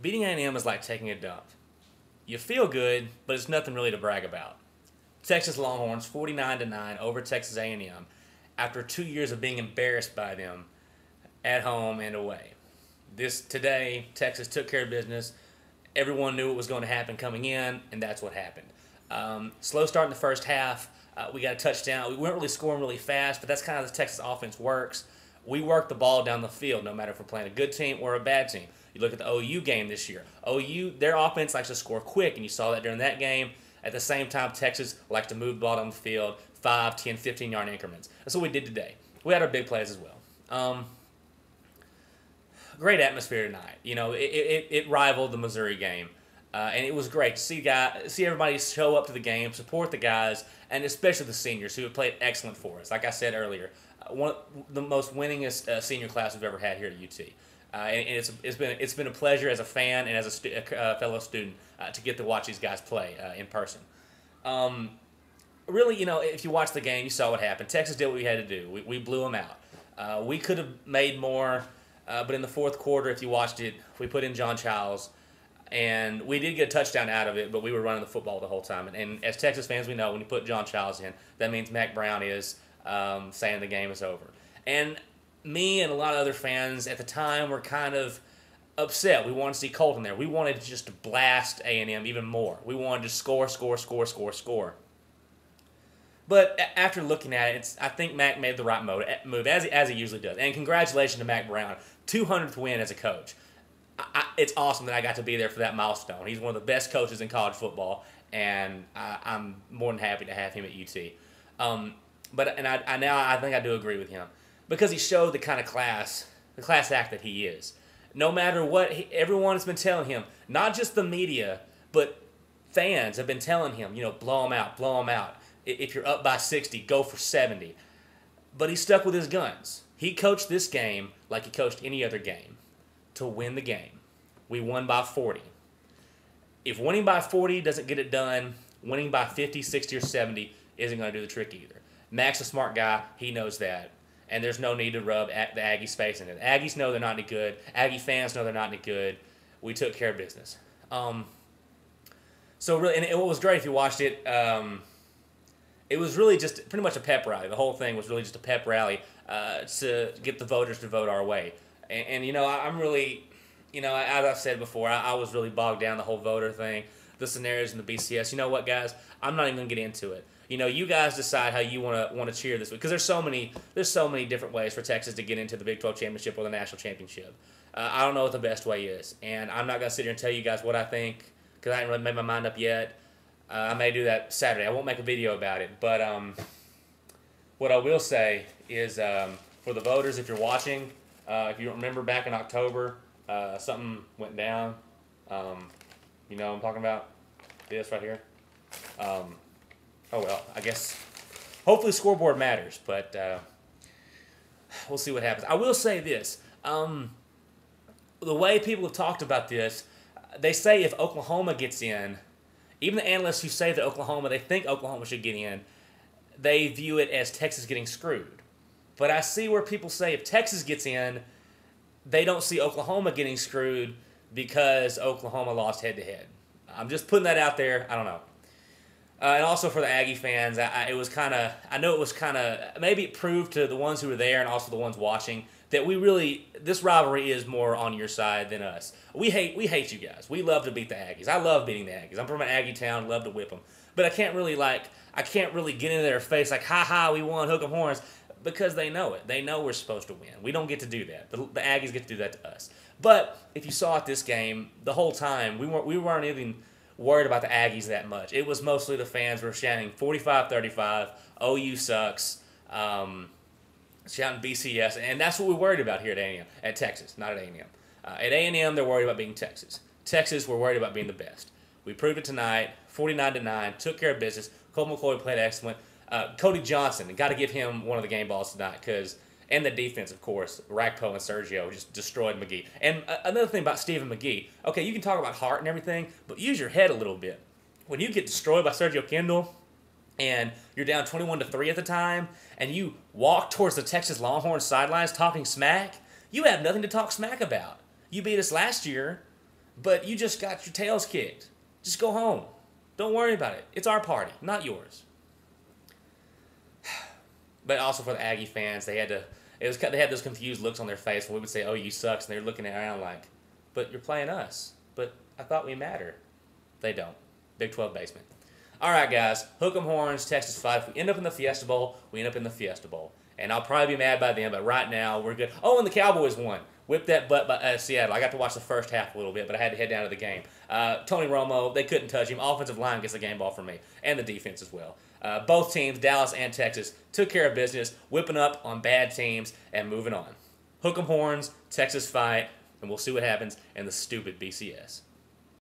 beating A&M is like taking a dump. You feel good, but it's nothing really to brag about. Texas Longhorns 49 to 9 over Texas A&M after 2 years of being embarrassed by them at home and away. This today Texas took care of business. Everyone knew what was going to happen coming in and that's what happened. Um, slow start in the first half. Uh, we got a touchdown. We weren't really scoring really fast, but that's kind of the Texas offense works. We work the ball down the field, no matter if we're playing a good team or a bad team. You look at the OU game this year. OU, their offense likes to score quick, and you saw that during that game. At the same time, Texas likes to move the ball down the field 5, 10, 15 yard increments. That's what we did today. We had our big plays as well. Um, great atmosphere tonight. You know, it, it, it rivaled the Missouri game. Uh, and it was great to see guys, see everybody show up to the game, support the guys, and especially the seniors who have played excellent for us. Like I said earlier, uh, one the most winningest uh, senior class we've ever had here at UT. Uh, and, and, it's, it's been it's been a pleasure as a fan and as a, stu- a uh, fellow student uh, to get to watch these guys play in person. Um, really, you know, if you watch the game, you saw what happened. Texas did what we had to do. We, we blew them out. we could have made more, but in the fourth quarter, if you watched it, we put in John Chiles and we did get a touchdown out of it, but we were running the football the whole time. And, and as Texas fans, we know when you put John Chiles in, that means Mack Brown is um, saying the game is over. And me and a lot of other fans at the time were kind of upset. We wanted to see Colton there. We wanted to just blast A and M even more. We wanted to score, score, score, score, score. But after looking at it, I think Mack made the right move, as he, as he usually does. And congratulations to Mack Brown, 200th win as a coach. I, it's awesome that I got to be there for that milestone. He's one of the best coaches in college football, and I, am more than happy to have him at UT. Um, but and I, I now I think I do agree with him because he showed the kind of class, the class act that he is. No matter what, he, everyone has been telling him, not just the media, but fans have been telling him, you know, blow him out, blow him out. If you're up by 60, go for 70. But he stuck with his guns. He coached this game like he coached any other game to win the game. We won by 40. If winning by 40 doesn't get it done, winning by 50, 60, or 70 isn't going to do the trick either. Mack's a smart guy. He knows that. And there's no need to rub the Aggies' face in it. Aggies know they're not any good. Aggie fans know they're not any good. We took care of business. Um, so really, and it was great if you watched it. Um, it was really just pretty much a pep rally. The whole thing was really just a pep rally uh, to get the voters to vote our way. And, and you know, I, am really, you know, as I've said before, I, I, was really bogged down the whole voter thing, the scenarios in the BCS. You know what, guys? I'm not even gonna get into it. You know, you guys decide how you want to want to cheer this week because there's so many there's so many different ways for Texas to get into the Big 12 championship or the national championship. Uh, I don't know what the best way is, and I'm not gonna sit here and tell you guys what I think because I haven't really made my mind up yet. Uh, I may do that Saturday. I won't make a video about it, but um, what I will say is um, for the voters, if you're watching, uh, if you remember back in October, uh, something went down. Um, you know I'm talking about? This right here. Um, oh well, I guess hopefully scoreboard matters, but uh, we'll see what happens. I will say this. Um, the way people have talked about this, they say if Oklahoma gets in, even the analysts who say that Oklahoma, they think Oklahoma should get in, they view it as Texas getting screwed. But I see where people say if Texas gets in, they don't see Oklahoma getting screwed because Oklahoma lost head to head. I'm just putting that out there. I don't know. Uh, and also for the Aggie fans, I, I, it was kind of, I know it was kind of, maybe it proved to the ones who were there and also the ones watching that we really, this rivalry is more on your side than us. We hate, we hate you guys. We love to beat the Aggies. I love beating the Aggies. I'm from an Aggie town, love to whip them. But I can't really like, I can't really get into their face like, ha ha, we won, hook 'em horns because they know it. They know we're supposed to win. We don't get to do that. The, the Aggies get to do that to us. But if you saw it this game, the whole time we weren't we weren't even worried about the Aggies that much. It was mostly the fans were shouting 45-35, OU sucks, um, shouting BCS, and that's what we worried about here at A&M, at Texas, not at A&M. Uh, at A&M, they're worried about being Texas. Texas, we're worried about being the best. We proved it tonight, 49 to nine, took care of business. Colt McCoy played excellent. Uh, Cody Johnson, got to give him one of the game balls tonight because, and the defense, of course, Orakpo and Sergio just destroyed McGee. And another thing about Stephen McGee, okay, you can talk about heart and everything, but use your head a little bit. When you get destroyed by Sergio Kindle, and you're down 21 to 3 at the time, and you walk towards the Texas Longhorns sidelines talking smack, you have nothing to talk smack about. You beat us last year, but you just got your tails kicked. Just go home. Don't worry about it. It's our party, not yours. But also for the Aggie fans, they had to. It was they had those confused looks on their face when we would say, "Oh, you sucks," and they're looking around like, "But you're playing us." But I thought we matter. They don't. Big 12 basement. All right, guys. Hook'em Horns, Texas Fight. If we end up in the Fiesta Bowl, we end up in the Fiesta Bowl. And I'll probably be mad by then, but right now we're good. Oh, and the Cowboys won. Whipped that butt by uh, Seattle. I got to watch the first half a little bit, but I had to head down to the game. Uh, Tony Romo, they couldn't touch him. Offensive line gets the game ball from me, and the defense as well. Uh, both teams, Dallas and Texas, took care of business, whipping up on bad teams and moving on. Hook'em horns, Texas fight, and we'll see what happens in the stupid BCS.